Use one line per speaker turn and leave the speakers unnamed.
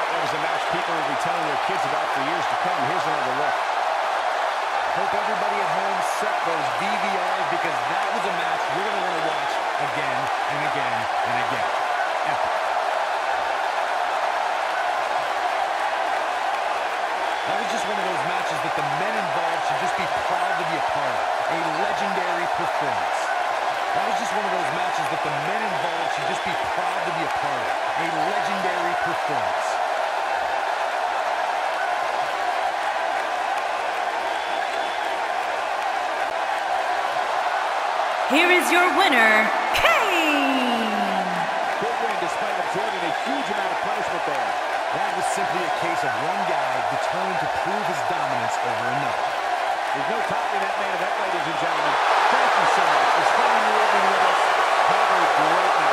is a match people will be telling their kids about for years to come. Here's another look.
Hope everybody at home set those DVRs because that was a match we're going to want to watch again and again and again. Epic. That was just one of those matches that the men involved should just be proud to be a part of. A legendary performance. That was just one of those matches that the men involved should just be proud to be a part of. A legendary performance.
Here is your winner, Kane!
Good win despite absorbing a huge amount of punishment there.
That was simply a case of one guy determined to prove his dominance over another.
There's no topping that man event, ladies and gentlemen. Thank you so much for spending your evening with us. Have a great